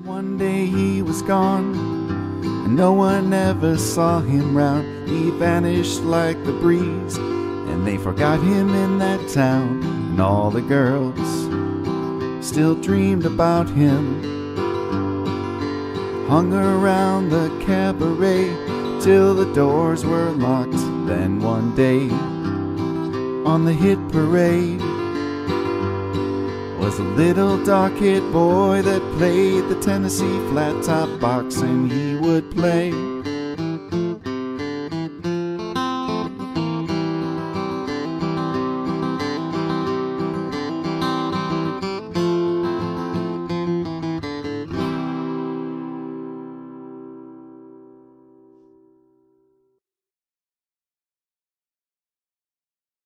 One day he was gone, and no one ever saw him round. He vanished like the breeze, and they forgot him in that town. And all the girls still dreamed about him. Hung around the cabaret till the doors were locked. Then one day, on the hit parade, was a little dark haired boy that played the Tennessee flat top box and he would play